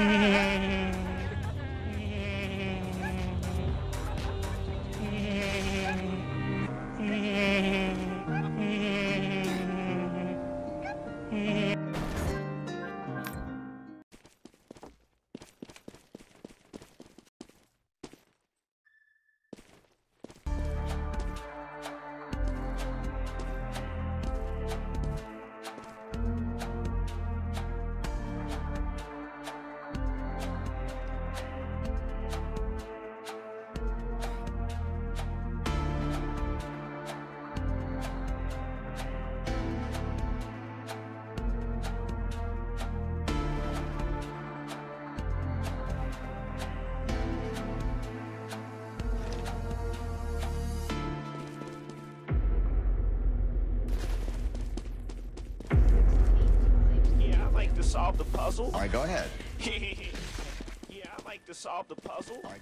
Yeah. Puzzle. All right, go ahead. yeah, I like to solve the puzzle. Right,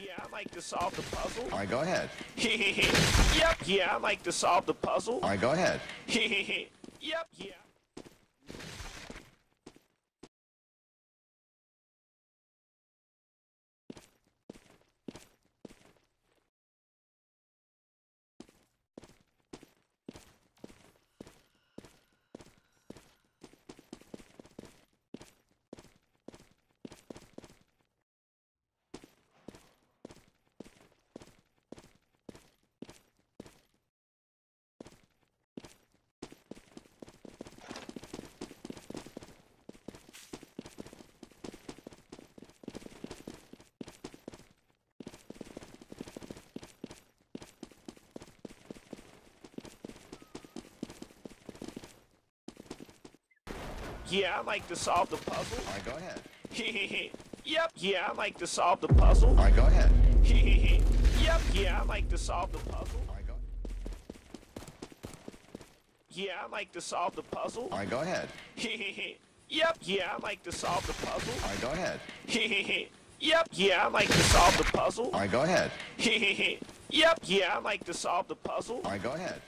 Yeah, I like to solve the puzzle. all right, go ahead. yep. Yeah, I like to solve the puzzle. All right, go ahead. yep. Yeah. Yeah, I like to solve the puzzle. All right, go ahead. yep. Yeah, I like to solve the puzzle. All right, go ahead. yep. Yeah, I like to solve the puzzle. All right, go. Yeah, I like to solve the puzzle. All right, go ahead. yep. Yeah, I like to solve the puzzle. All right, go ahead. yep. Yeah, I like to solve the puzzle. All right, go ahead. yep. Yeah, I like to solve the puzzle. All right, go ahead.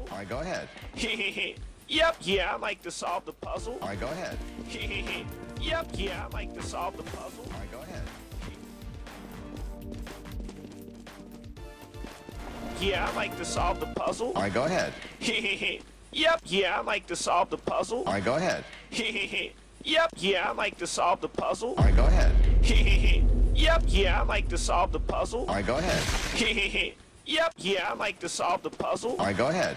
Puzzle. All right, go ahead. yep. Yeah, I like to solve the puzzle. All right, go ahead. yep. Yeah, I like to solve the puzzle. All right, go ahead. Yeah, I like to solve the puzzle. All right, go ahead. yep. Yeah, I like to solve the puzzle. All right, go ahead. yep. Yeah, I like to solve the puzzle. All right, go ahead. yep. Yeah, I like to solve the puzzle. All right, go ahead. Yep. Yeah, I like to solve the puzzle. All right, go ahead.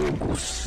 Jogos.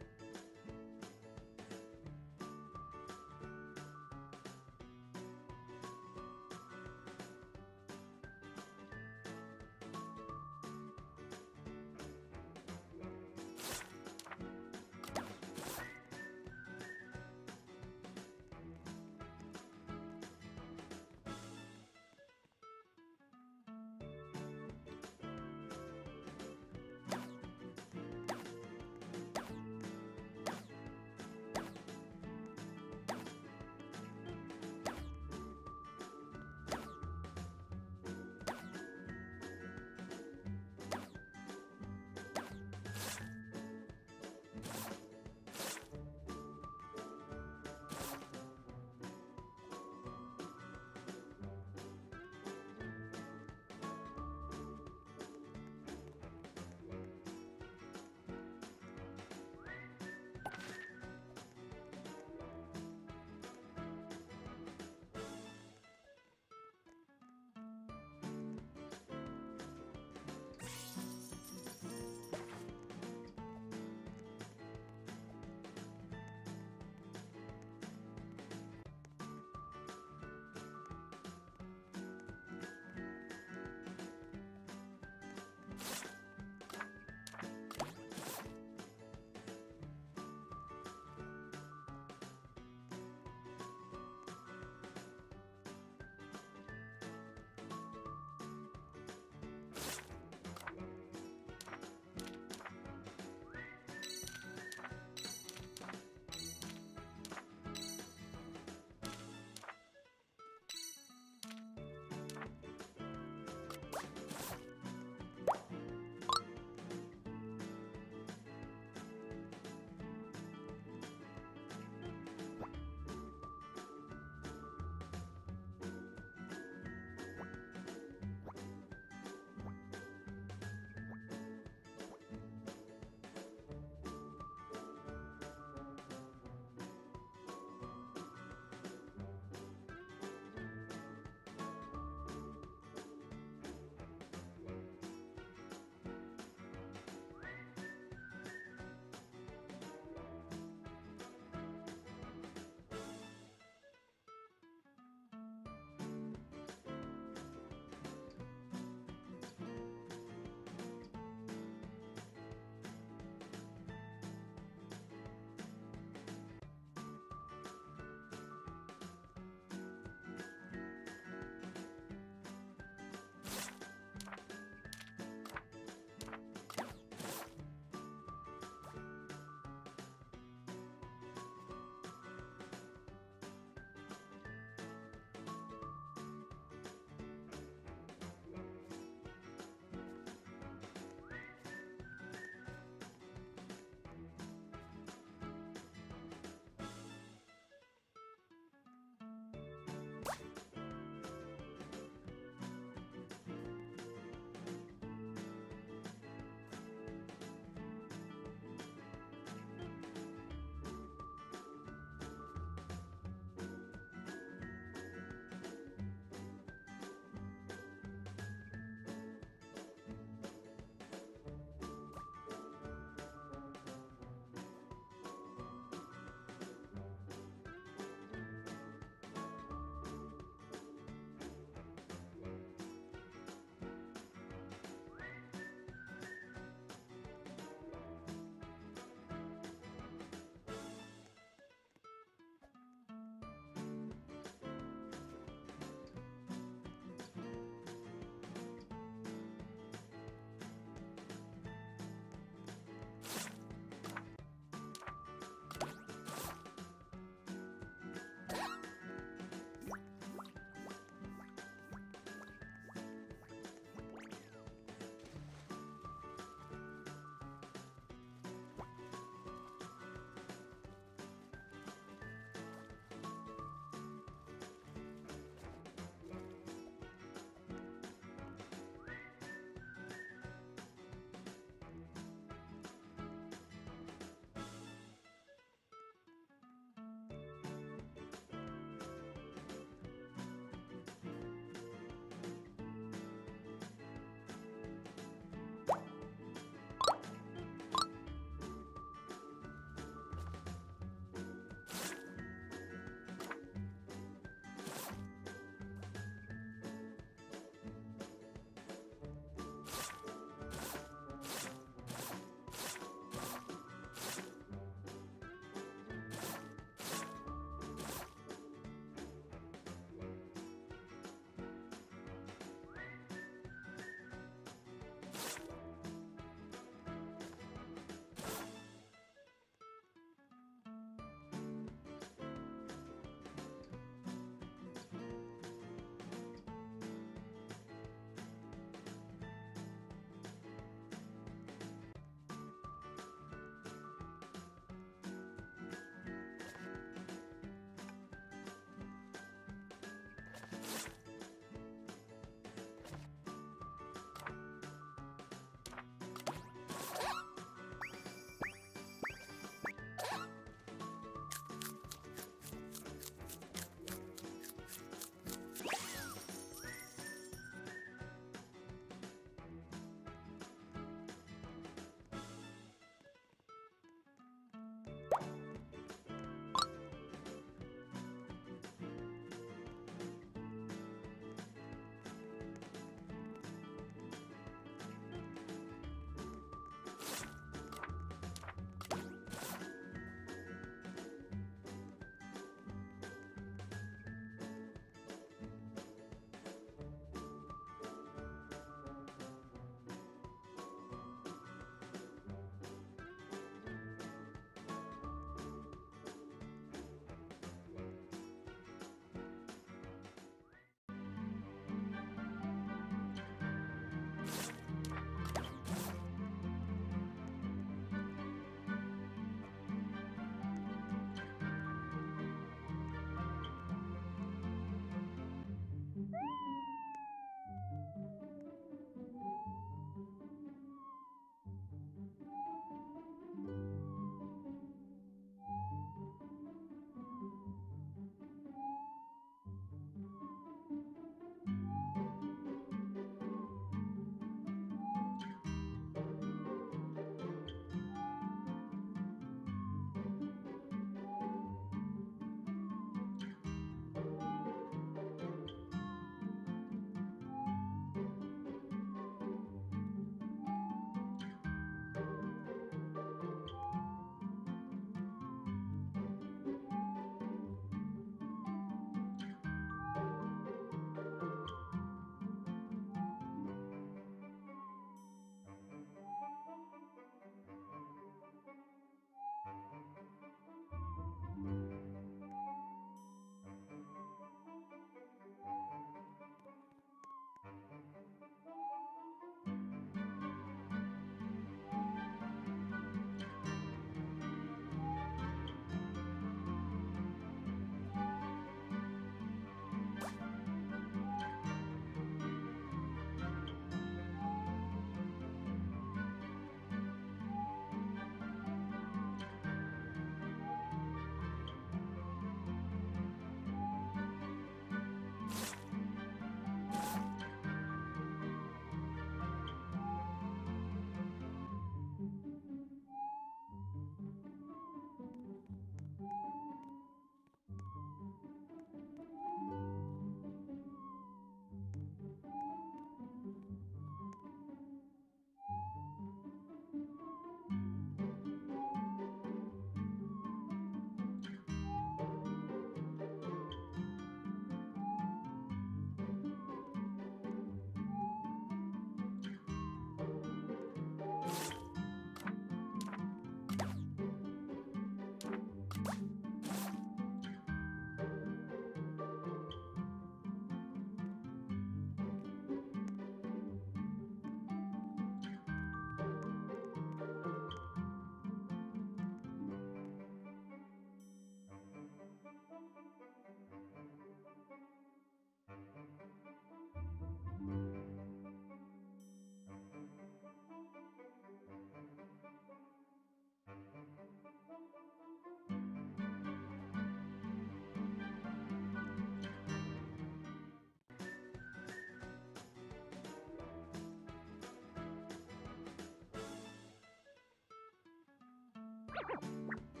You